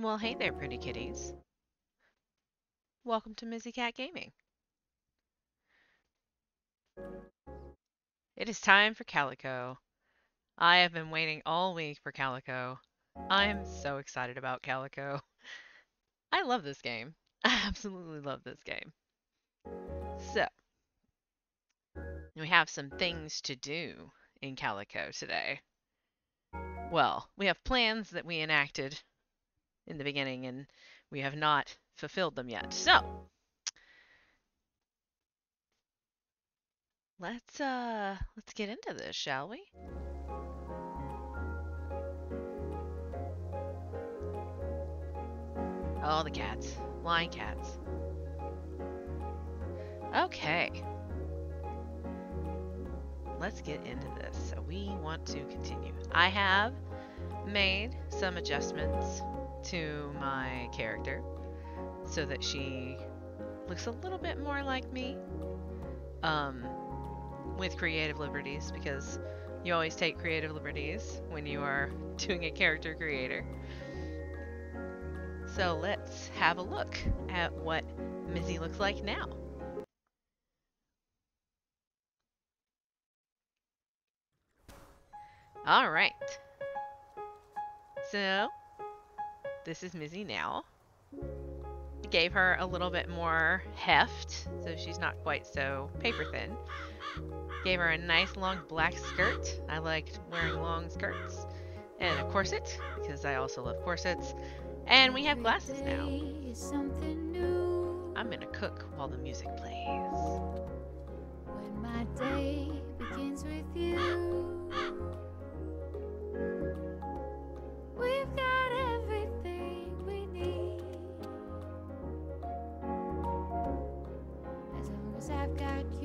Well, hey there, pretty kitties. Welcome to Mizzicat Gaming. It is time for Calico. I have been waiting all week for Calico. I am so excited about Calico. I love this game. I absolutely love this game. So, we have some things to do in Calico today. Well, we have plans that we enacted in the beginning and we have not fulfilled them yet. So, let's uh let's get into this, shall we? Oh, the cats. Flying cats. Okay. Let's get into this. So we want to continue. I have made some adjustments to my character so that she looks a little bit more like me um, with creative liberties because you always take creative liberties when you are doing a character creator. So let's have a look at what Mizzy looks like now. All right. So, this is Mizzy now. Gave her a little bit more heft, so she's not quite so paper thin. Gave her a nice long black skirt. I liked wearing long skirts. And a corset, because I also love corsets. And we have glasses now. I'm gonna cook while the music plays. When my day begins with you, we've got I've got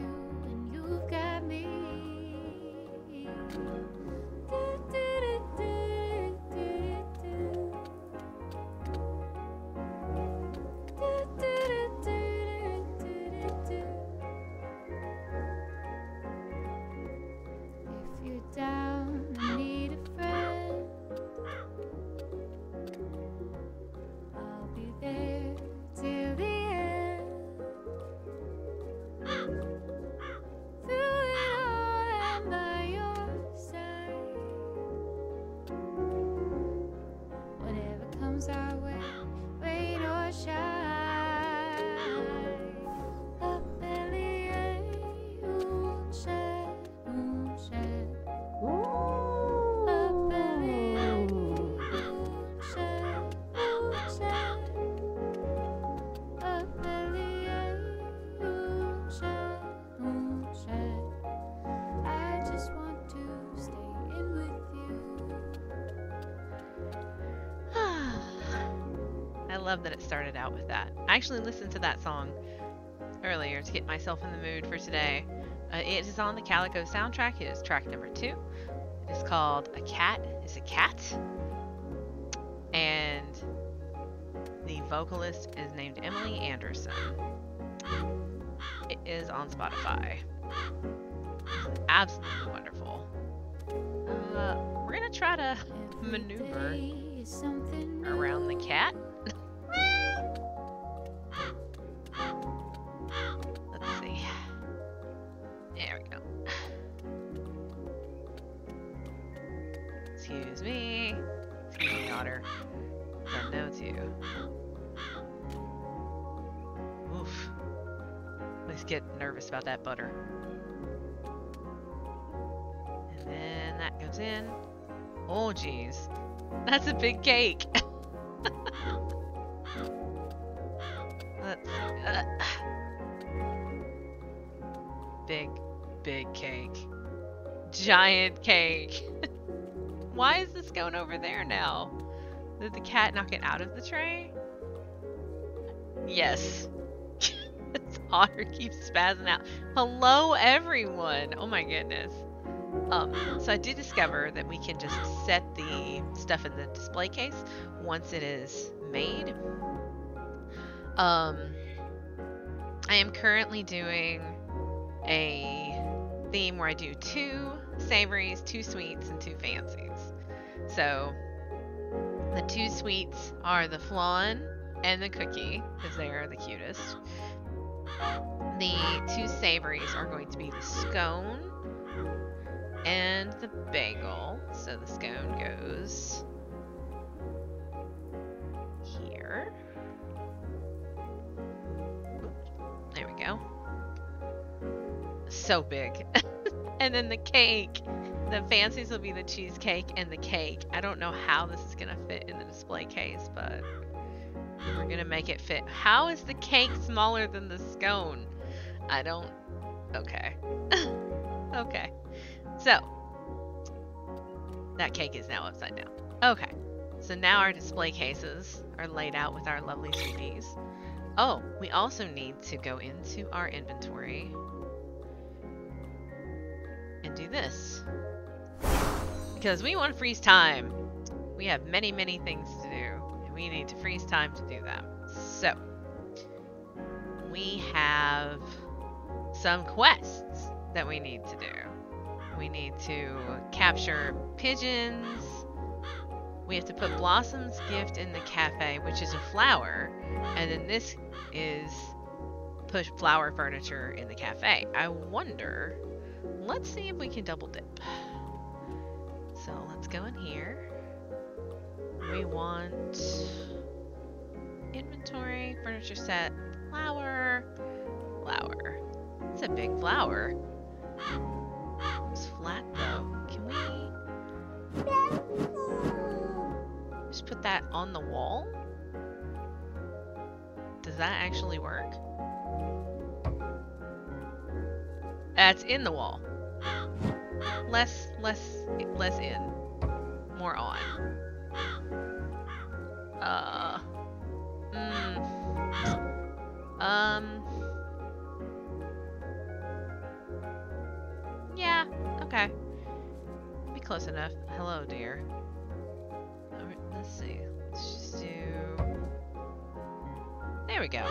love that it started out with that. I actually listened to that song earlier to get myself in the mood for today. Uh, it is on the Calico soundtrack. It is track number two. It is called A Cat is a Cat. And the vocalist is named Emily Anderson. It is on Spotify. It's absolutely wonderful. Uh, we're going to try to maneuver around the cat. Butter. And then that goes in. Oh, jeez. That's a big cake. Let's. Uh, big, big cake. Giant cake. Why is this going over there now? Did the cat knock it out of the tray? Yes. Otter keeps spazzing out. Hello, everyone. Oh my goodness. Um, so I did discover that we can just set the stuff in the display case once it is made. Um, I am currently doing a theme where I do two savories, two sweets, and two fancies. So The two sweets are the flan and the cookie, because they are the cutest. The two savories are going to be the scone and the bagel. So the scone goes here. There we go. So big. and then the cake. The fancies will be the cheesecake and the cake. I don't know how this is gonna fit in the display case, but we're gonna make it fit. How is the cake smaller than the scone? I don't. Okay. okay. So, that cake is now upside down. Okay. So now our display cases are laid out with our lovely sweeties. Oh, we also need to go into our inventory and do this. Because we want to freeze time. We have many, many things we need to freeze time to do them. So, we have some quests that we need to do. We need to capture pigeons. We have to put Blossom's gift in the cafe, which is a flower. And then this is push flower furniture in the cafe. I wonder, let's see if we can double dip. So let's go in here. We want inventory, furniture set, flower, flower. It's a big flower. It's flat though. Can we just put that on the wall? Does that actually work? That's in the wall. Less, less, less in. More on. Uh. Mm. Um. Yeah, okay. Be close enough. Hello, dear. Let's see. Let's just do. There we go.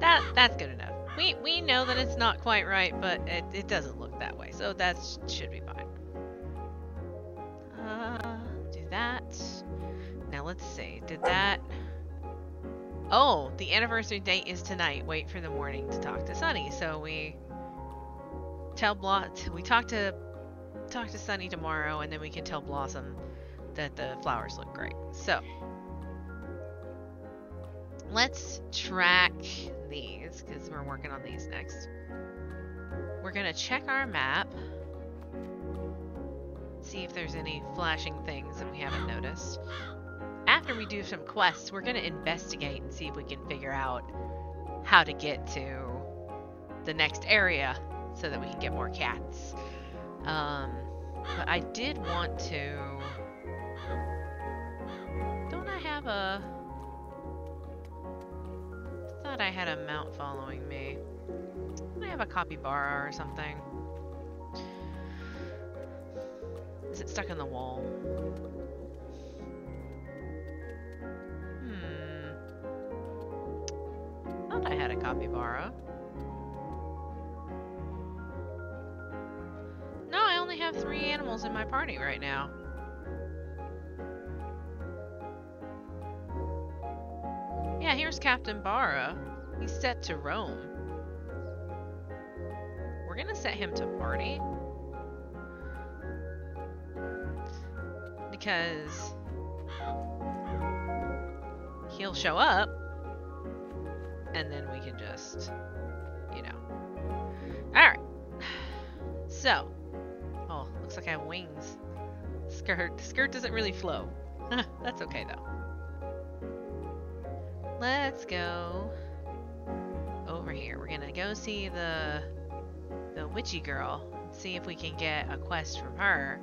That that's good enough. We we know that it's not quite right, but it, it doesn't look that way, so that should be fine. Uh, do that. Let's see. Did that? Oh, the anniversary date is tonight. Wait for the morning to talk to Sunny. So we tell Blot we talk to talk to Sunny tomorrow, and then we can tell Blossom that the flowers look great. So let's track these because we're working on these next. We're gonna check our map, see if there's any flashing things that we haven't noticed. After we do some quests, we're gonna investigate and see if we can figure out how to get to the next area so that we can get more cats. Um, but I did want to. Don't I have a? I thought I had a mount following me. Don't I have a capybara or something? Is it stuck in the wall? Thought I had a capybara. No, I only have three animals in my party right now. Yeah, here's Captain Barra. He's set to roam. We're gonna set him to party. Because he'll show up and then we can just, you know. Alright. So, oh, looks like I have wings. Skirt. Skirt doesn't really flow. That's okay though. Let's go over here. We're gonna go see the the witchy girl. See if we can get a quest from her.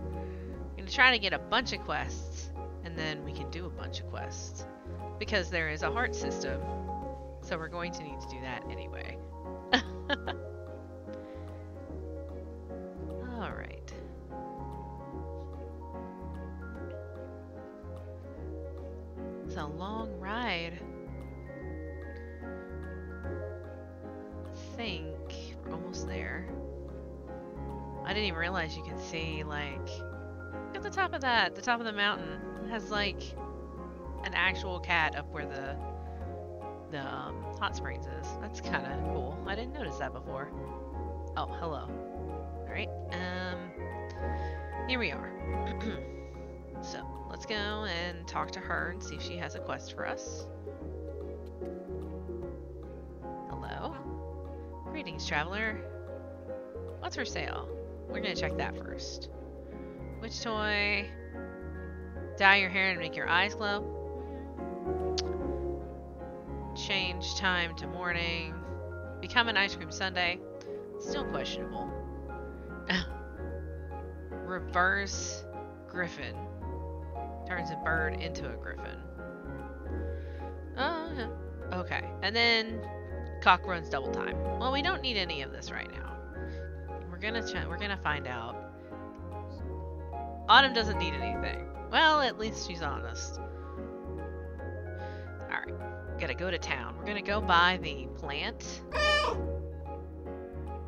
We're gonna try to get a bunch of quests, and then we can do a bunch of quests because there is a heart system. So we're going to need to do that anyway. All right. It's a long ride. I think we're almost there. I didn't even realize you could see like at the top of that, the top of the mountain has like an actual cat up where the the um, hot springs is. That's kind of cool. I didn't notice that before. Oh, hello. All right. Um, here we are. so let's go and talk to her and see if she has a quest for us. Hello. Greetings, traveler. What's for sale? We're gonna check that first. Which toy? Dye your hair and make your eyes glow. Time to morning. Become an ice cream sundae. Still questionable. Reverse griffin. Turns a bird into a griffin. Oh, okay. And then cock runs double time. Well, we don't need any of this right now. We're gonna we're gonna find out. Autumn doesn't need anything. Well, at least she's honest. Gotta go to town. We're gonna go buy the plant.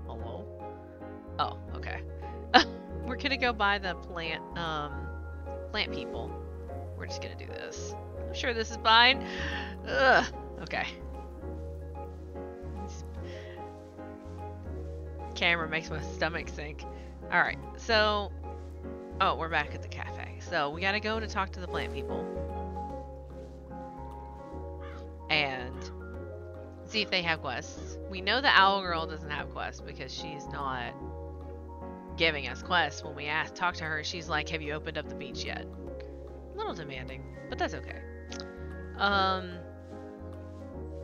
Hello? Oh, okay. We're gonna go buy the plant, um, plant people. We're just gonna do this. I'm sure this is fine. Ugh. Okay. Camera makes my stomach sink. Alright, so Oh, we're back at the cafe. So we gotta go to talk to the plant people. And see if they have quests. We know the owl girl doesn't have quests because she's not giving us quests. When we ask talk to her, she's like, Have you opened up the beach yet? A little demanding, but that's okay. Um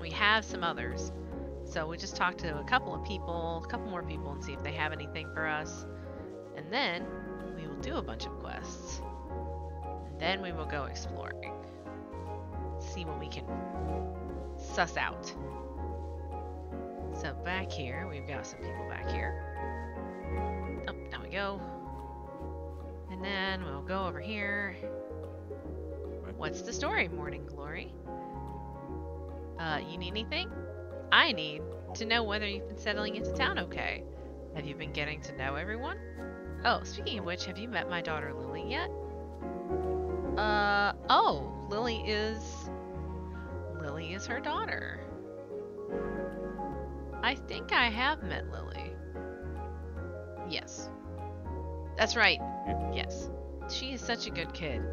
we have some others. So we just talked to a couple of people, a couple more people, and see if they have anything for us. And then we will do a bunch of quests. And then we will go exploring. See what we can suss out. So back here, we've got some people back here. Oh, down we go. And then we'll go over here. What's the story, Morning Glory? Uh, you need anything? I need to know whether you've been settling into town okay. Have you been getting to know everyone? Oh, speaking of which, have you met my daughter Lily yet? Uh, oh, Lily is... Lily is her daughter. I think I have met Lily. Yes. That's right. Yes. She is such a good kid.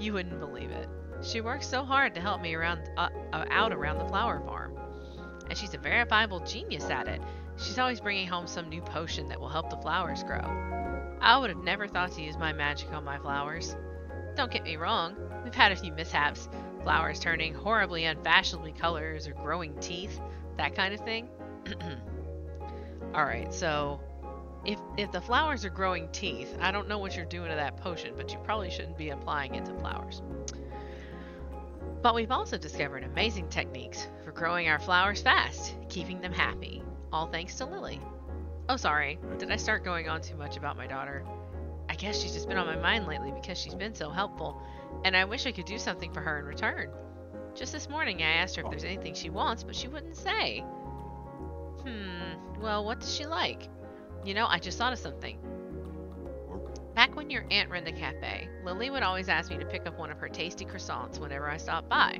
You wouldn't believe it. She works so hard to help me around uh, uh, out around the flower farm. And she's a verifiable genius at it. She's always bringing home some new potion that will help the flowers grow. I would have never thought to use my magic on my flowers. Don't get me wrong, we've had a few mishaps. Flowers turning horribly unfashionably colors or growing teeth, that kind of thing. Alright, so if if the flowers are growing teeth, I don't know what you're doing to that potion, but you probably shouldn't be applying it to flowers. But we've also discovered amazing techniques for growing our flowers fast, keeping them happy. All thanks to Lily. Oh, sorry. Did I start going on too much about my daughter? I guess she's just been on my mind lately because she's been so helpful, and I wish I could do something for her in return. Just this morning I asked her if there's anything she wants, but she wouldn't say. Hmm, well, what does she like? You know, I just thought of something. Back when your aunt ran the cafe, Lily would always ask me to pick up one of her tasty croissants whenever I stopped by.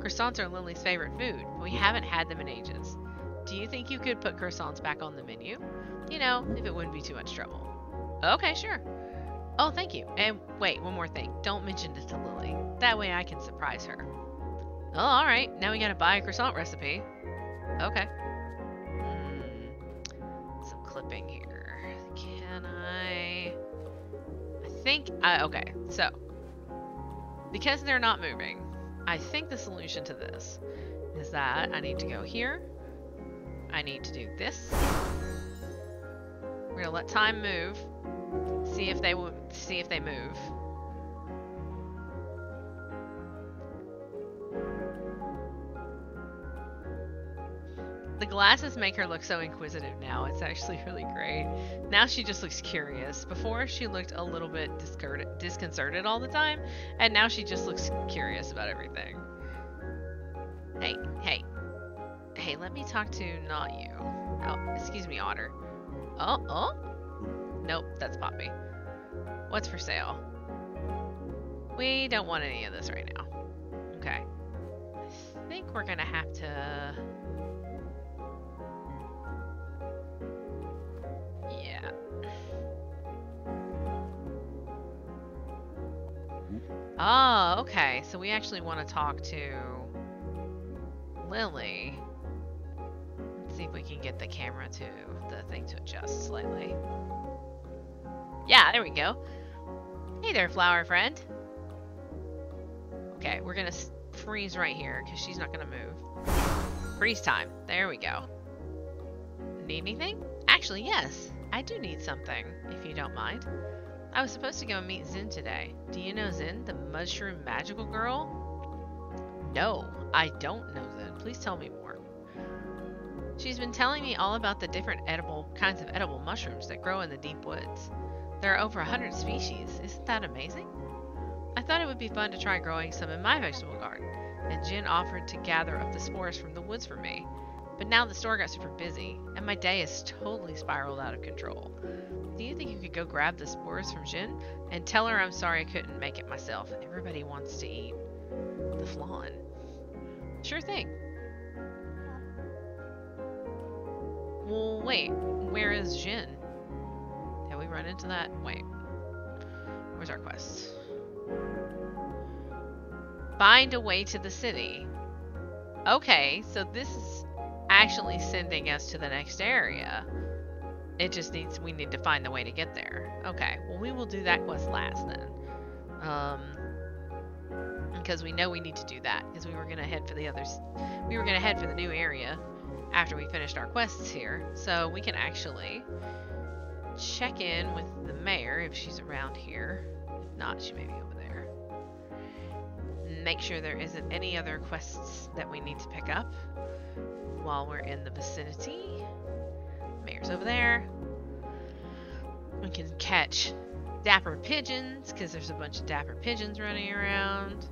Croissants are Lily's favorite food, but we haven't had them in ages. Do you think you could put croissants back on the menu? You know, if it wouldn't be too much trouble. Okay, sure. Oh, thank you. And wait, one more thing. Don't mention it to Lily. That way I can surprise her. Oh, alright. Now we gotta buy a croissant recipe. Okay. Hmm. Some clipping here. Can I... I think... I, okay, so. Because they're not moving, I think the solution to this is that I need to go here. I need to do this. We're gonna let time move. See if they will see if they move. The glasses make her look so inquisitive now. It's actually really great. Now she just looks curious. Before she looked a little bit disconcerted all the time, and now she just looks curious about everything. Hey, hey. Hey, let me talk to not you. Oh, excuse me, Otter. Oh, oh? Nope, that's Poppy. What's for sale? We don't want any of this right now. Okay. I think we're gonna have to. Yeah. Oh, okay. So we actually want to talk to Lily. Let's see if we can get the camera to the thing to adjust slightly. Yeah, there we go. Hey there, flower friend. Okay, we're gonna freeze right here because she's not gonna move. Freeze time. There we go. Need anything? Actually, yes. I do need something, if you don't mind. I was supposed to go and meet Zin today. Do you know Zin, the mushroom magical girl? No, I don't know Zin. Please tell me more. She's been telling me all about the different edible kinds of edible mushrooms that grow in the deep woods. There are over a hundred species. Isn't that amazing? I thought it would be fun to try growing some in my vegetable garden, and Jin offered to gather up the spores from the woods for me. But now the store got super busy, and my day is totally spiraled out of control. Do you think you could go grab the spores from Jin and tell her I'm sorry I couldn't make it myself? Everybody wants to eat the flan. Sure thing. Well, wait, where is Jin? Run into that? Wait. Where's our quest? Find a way to the city. Okay, so this is actually sending us to the next area. It just needs, we need to find the way to get there. Okay, well we will do that quest last then. Um, because we know we need to do that, because we were going to head for the others. We were going to head for the new area after we finished our quests here. So we can actually check in with the mayor if she's around here. If not, she may be over there. Make sure there isn't any other quests that we need to pick up while we're in the vicinity. Mayor's over there. We can catch dapper pigeons because there's a bunch of dapper pigeons running around.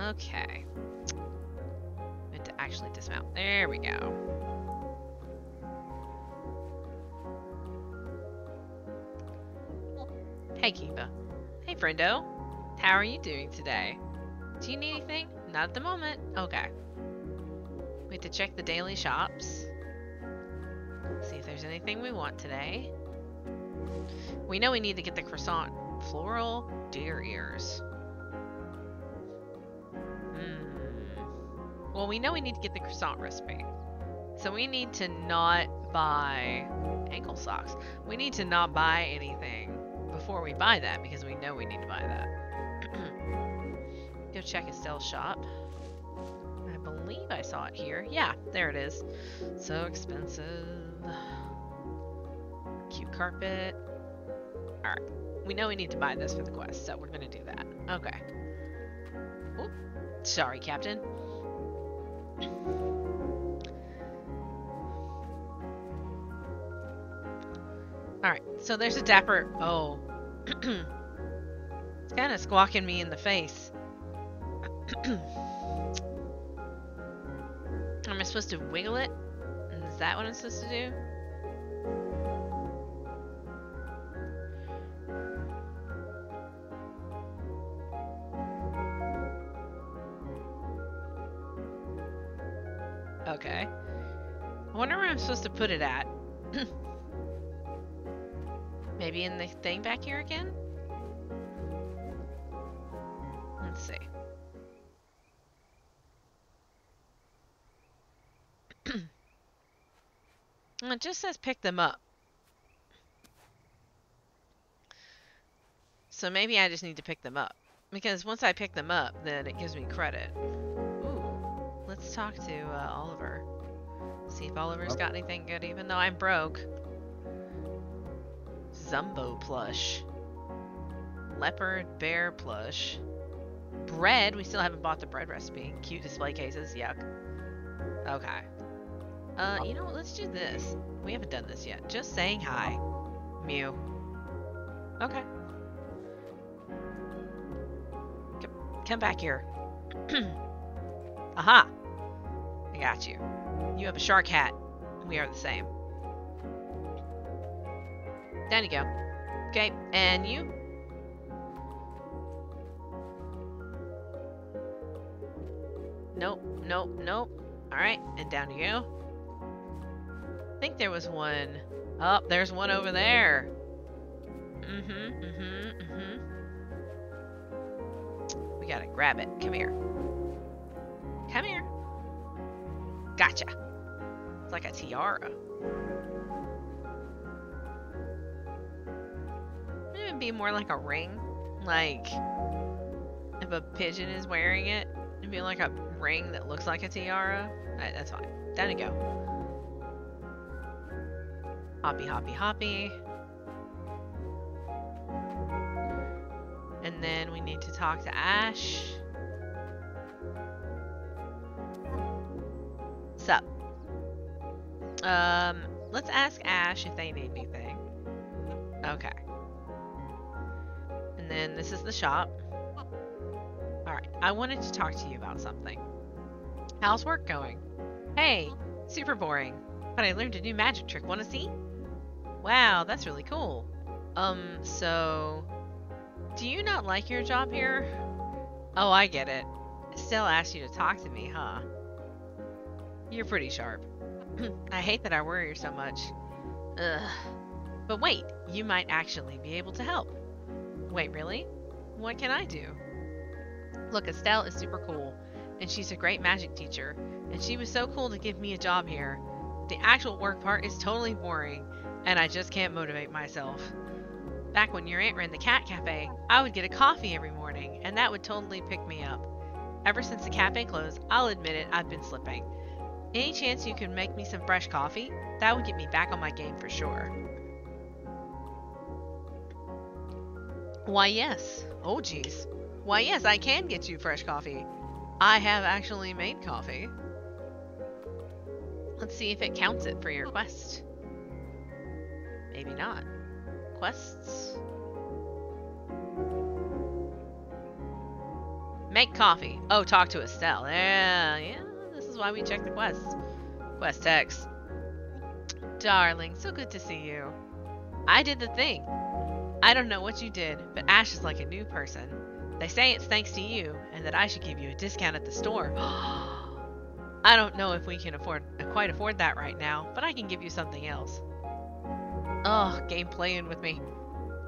Okay. We have to actually dismount. There we go. Hey, Kiva. Hey, friendo. How are you doing today? Do you need anything? Not at the moment. Okay. We have to check the daily shops. See if there's anything we want today. We know we need to get the croissant. Floral deer ears. Hmm. Well, we know we need to get the croissant recipe. So we need to not buy ankle socks. We need to not buy anything before we buy that because we know we need to buy that. Go check Estelle's shop. I believe I saw it here. Yeah, there it is. So expensive. Cute carpet. Alright. We know we need to buy this for the quest, so we're gonna do that. Okay. Oop. Sorry, Captain. Alright, so there's a dapper. Oh. It's kind of squawking me in the face. Am I supposed to wiggle it? Is that what I'm supposed to do? Okay. I wonder where I'm supposed to put it at. Maybe in the thing back here again? Let's see. It just says pick them up. So maybe I just need to pick them up. Because once I pick them up, then it gives me credit. Ooh. Let's talk to uh, Oliver. See if Oliver's got anything good, even though I'm broke. Zumbo plush. Leopard bear plush. Bread. We still haven't bought the bread recipe. Cute display cases. Yuck. Okay. Uh, you know what? Let's do this. We haven't done this yet. Just saying hi. Mew. Okay. Come, back here. Aha! I got you. You have a shark hat. We are the same. Down you go. Okay, and you? Nope, nope, nope. Alright, and down you go. I think there was one. Oh, there's one over there. Mm-hmm, mm-hmm, mm-hmm. We gotta grab it. Come here. Come here. Gotcha. It's like a tiara. Be more like a ring. Like, if a pigeon is wearing it, it'd be like a ring that looks like a tiara. Alright, that's fine. Down you go. Hoppy, hoppy, hoppy. And then we need to talk to Ash. Sup? Um, let's ask Ash if they need anything. Okay. And this is the shop. Alright, I wanted to talk to you about something. How's work going? Hey, super boring. But I learned a new magic trick. Wanna see? Wow, that's really cool. Um, so... Do you not like your job here? Oh, I get it. Estelle asked you to talk to me, huh? You're pretty sharp. I hate that I worry so much. Ugh. But wait, you might actually be able to help. Wait, really? What can I do? Look, Estelle is super cool, and she's a great magic teacher, and she was so cool to give me a job here. The actual work part is totally boring, and I just can't motivate myself. Back when your aunt ran the cat cafe, I would get a coffee every morning, and that would totally pick me up. Ever since the cafe closed, I'll admit it, I've been slipping. Any chance you could make me some fresh coffee? That would get me back on my game for sure. Why, yes. Oh, jeez. Why, yes, I can get you fresh coffee. I have actually made coffee. Let's see if it counts it for your quest. Maybe not. Quests? Make coffee. Oh, talk to Estelle. Yeah, yeah, this is why we check the quest. Quest text. Darling, so good to see you. I did the thing. I don't know what you did, but Ash is like a new person. They say it's thanks to you, and that I should give you a discount at the store. I don't know if we can afford quite afford that right now, but I can give you something else. Oh, game playing with me.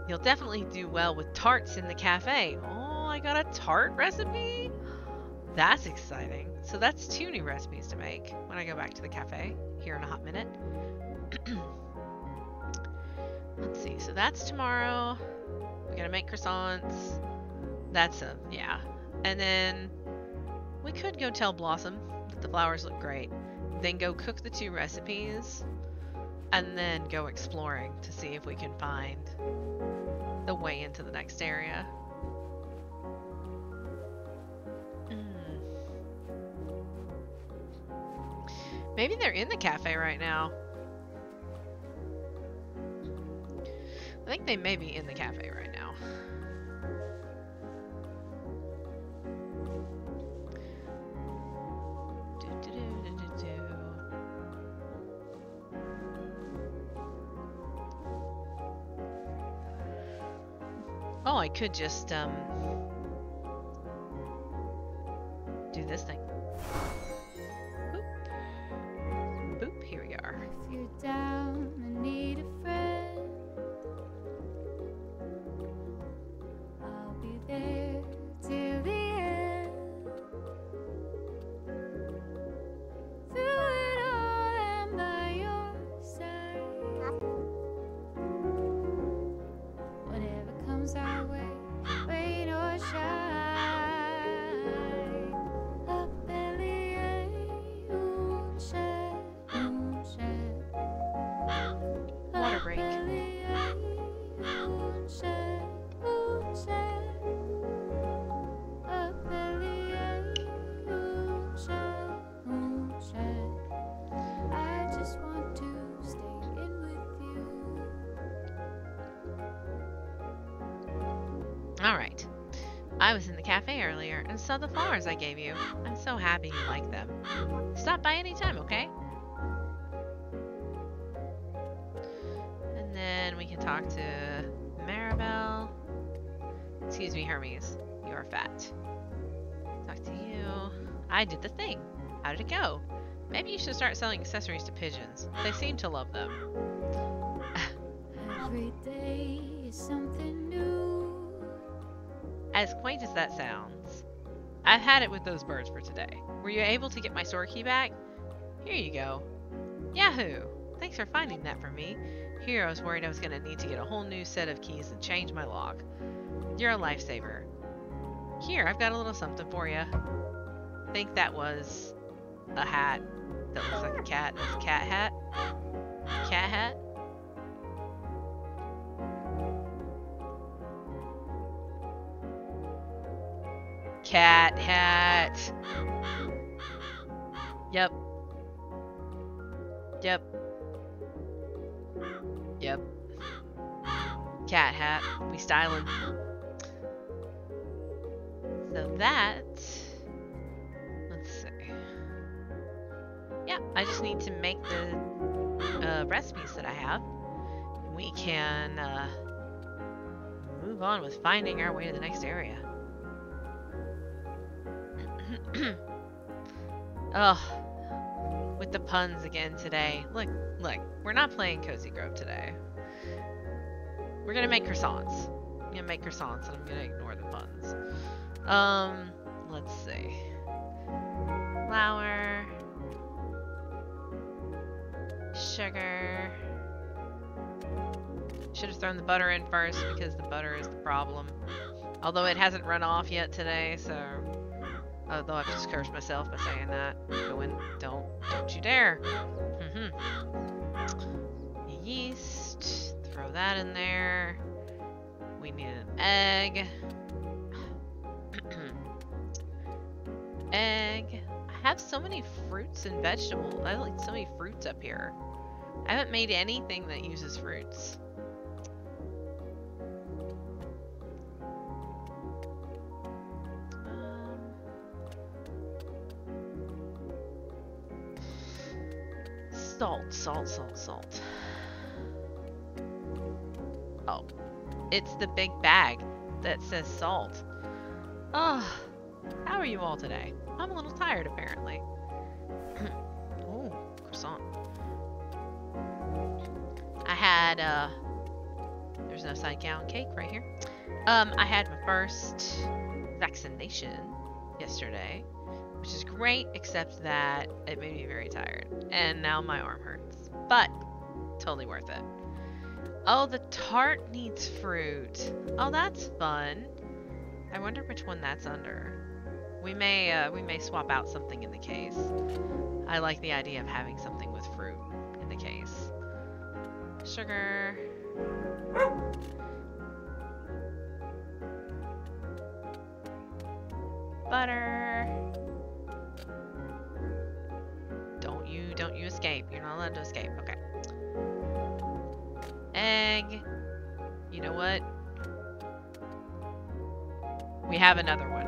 You'll definitely do well with tarts in the cafe. Oh, I got a tart recipe? That's exciting. So that's two new recipes to make when I go back to the cafe here in a hot minute. Let's see. So that's tomorrow. We gotta make croissants. That's a yeah. And then we could go tell Blossom that the flowers look great. Then go cook the two recipes. And then go exploring to see if we can find the way into the next area. Mm. Maybe they're in the cafe right now. I think they may be in the cafe right now. Oh, I could just um Alright. I was in the cafe earlier and saw the flowers I gave you. I'm so happy you like them. Stop by anytime, okay? And then we can talk to Maribel. Excuse me, Hermes. You are fat. Talk to you. I did the thing. How did it go? Maybe you should start selling accessories to pigeons. They seem to love them. Every day is something new. As quaint as that sounds, I've had it with those birds for today. Were you able to get my store key back? Here you go. Yahoo! Thanks for finding that for me. Here I was worried I was going to need to get a whole new set of keys and change my lock. You're a lifesaver. Here, I've got a little something for you. Think that was a hat that looks like a cat. It's a cat hat. Cat hat. Cat hat. Yep. Yep. Yep. Cat hat. We styling. So that. Let's see. Yeah, I just need to make the uh, recipes that I have. And we can uh, move on with finding our way to the next area. oh, with the puns again today. Look, look, we're not playing Cozy Grove today. We're gonna make croissants. I'm gonna make croissants and I'm gonna ignore the puns. Um, let's see. Flour. Sugar. Should have thrown the butter in first because the butter is the problem. Although it hasn't run off yet today, so Although I've just cursed myself by saying that. Go in. Don't. Don't you dare. Mm hmm Yeast. Throw that in there. We need an egg. egg. I have so many fruits and vegetables. I like so many fruits up here. I haven't made anything that uses fruits. Salt, salt, salt, salt. Oh, it's the big bag that says salt. Oh, how are you all today? I'm a little tired, apparently. oh, croissant. I had, uh, there's an upside down cake right here. Um, I had my first vaccination yesterday, which is great, except that it made me very tired. And now my arm hurts. But, totally worth it. Oh, the tart needs fruit. Oh, that's fun. I wonder which one that's under. We may, uh, we may swap out something in the case. I like the idea of having something with fruit in the case. Sugar. Butter. You, escape. You're not allowed to escape. Okay. Egg. You know what? We have another one.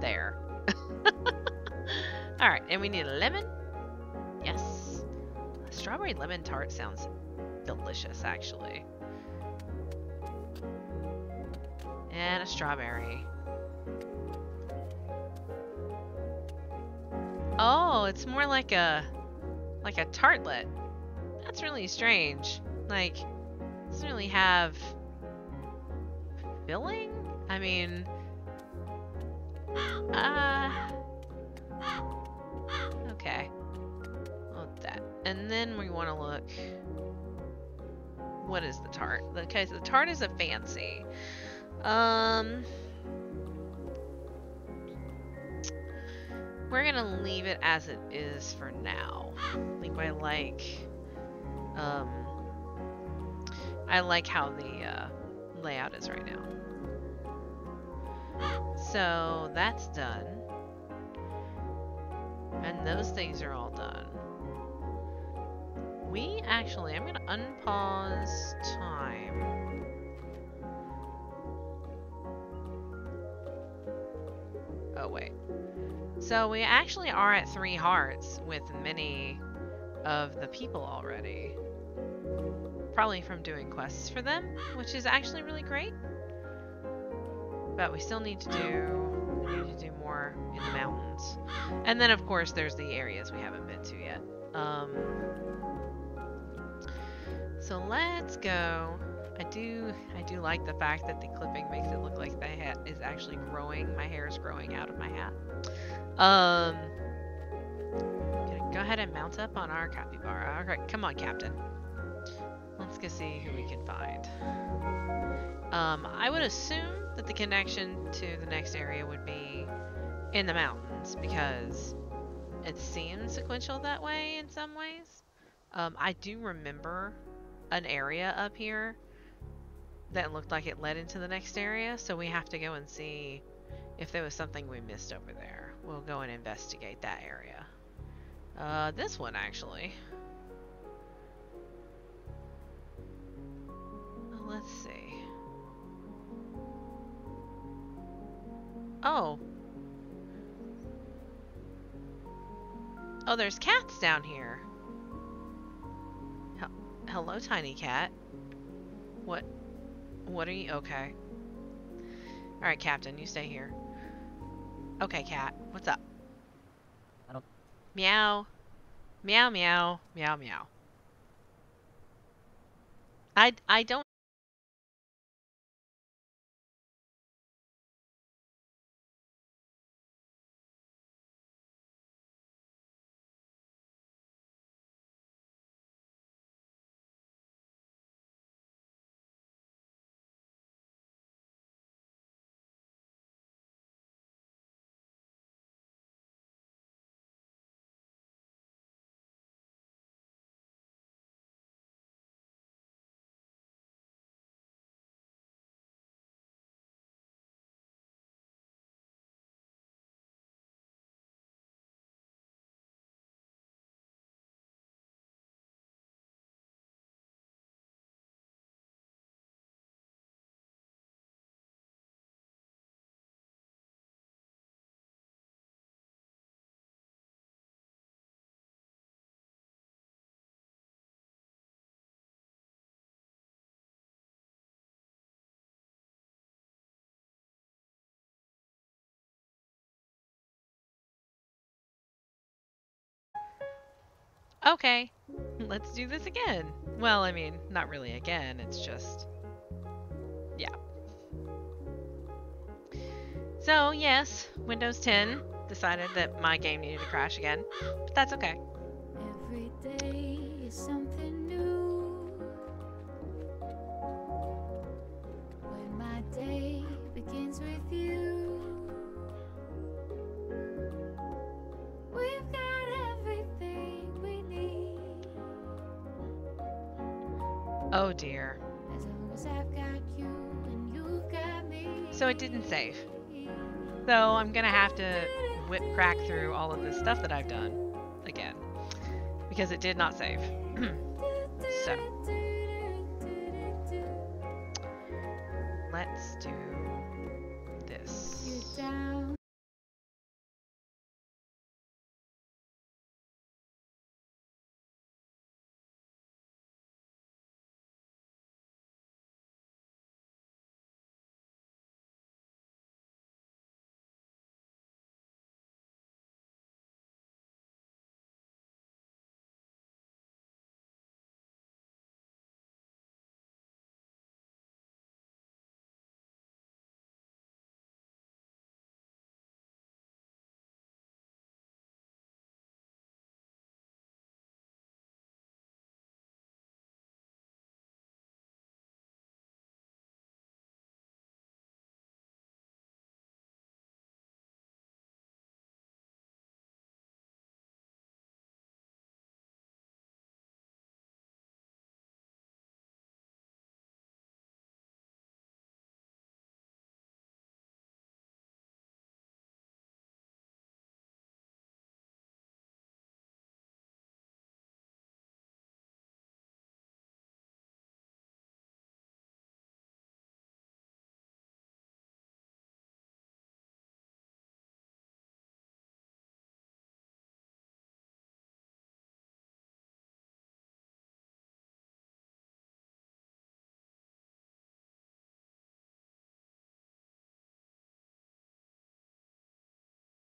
There. Alright, and we need a lemon. Yes. A strawberry lemon tart sounds delicious, actually. And a strawberry. Oh, it's more like a like a tartlet. That's really strange. Like, doesn't really have filling? I mean, uh, okay. Well, that. And then we want to look. What is the tart? Okay, so the tart is a fancy. Um, we're gonna leave it as it is for now. Think I like, um, I like how the uh, layout is right now. So that's done. And those things are all done. We actually, I'm gonna unpause time. Oh wait. So we actually are at three hearts with many of the people already. Probably from doing quests for them, which is actually really great. But we still need to do need to do more in the mountains. And then, of course, there's the areas we haven't been to yet. Um, so let's go. I do, I do like the fact that the clipping makes it look like the hat is actually growing. My hair is growing out of my hat. Um, go ahead and mount up on our capybara. All right, come on, Captain. Let's go see who we can find. Um, I would assume that the connection to the next area would be in the mountains because it seems sequential that way in some ways. Um, I do remember an area up here that looked like it led into the next area, so we have to go and see if there was something we missed over there. We'll go and investigate that area. Uh, this one actually. Uh, Let's see. Oh. Oh, there's cats down here. Hel- Hello, tiny cat. What? What are you? Okay. All right, Captain, you stay here. Okay, cat. What's up? I don't- Meow. Meow, meow, meow, meow. I I don't. Okay, let's do this again. Well, I mean, not really again. It's just, yeah. So yes, Windows 10 decided that my game needed to crash again, but that's okay. Every day is something new. When my day begins with you, Oh dear. As long as I've got you and you've got me. So it didn't save. So I'm gonna have to whip crack through all of this stuff that I've done again because it did not save. so